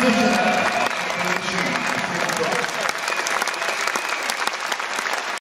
Bishop.